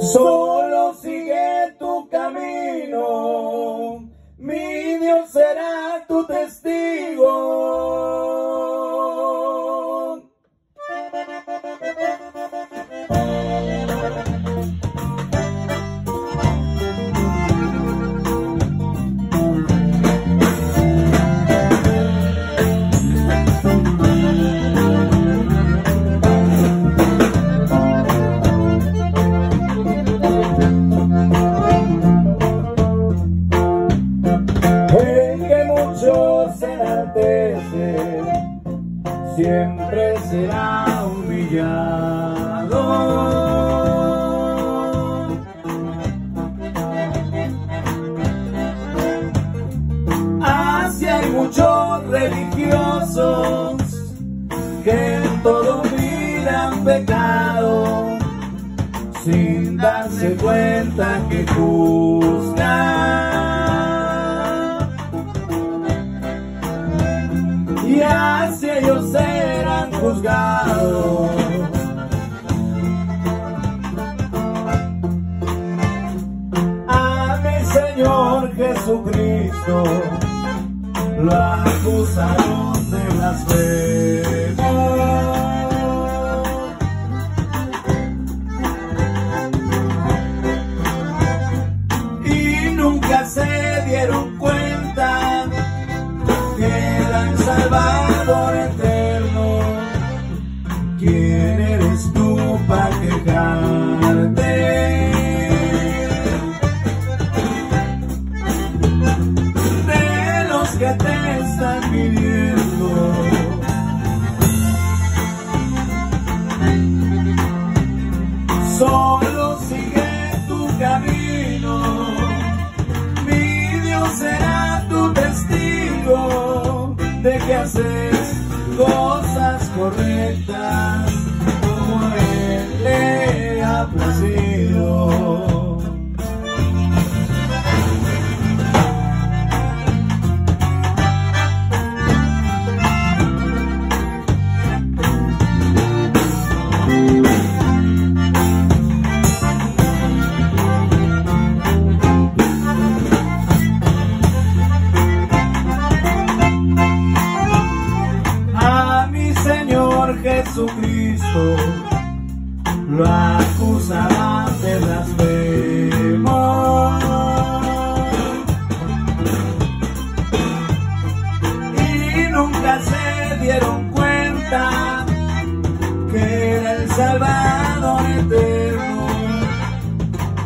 Solo siempre será humillado. Así hay muchos religiosos que en todo miran pecado sin darse cuenta que juzgan. Y así ellos serán juzgados. A mi Señor Jesucristo lo acusaron de blasfemo. Eres tú para quejarte? De los que te están pidiendo. Solo sigue tu camino. Mi Dios será tu testigo de que haces cosas correctas Jesucristo lo acusarán de blasfemo. Y nunca se dieron cuenta que era el Salvador eterno.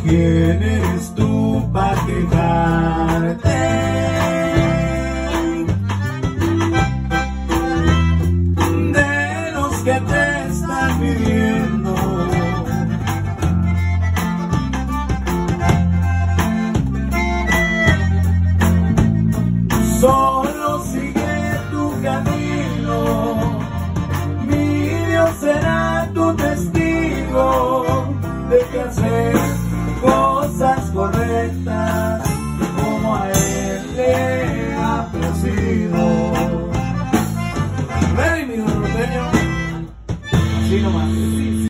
¿Quién eres tú para quejarte? got me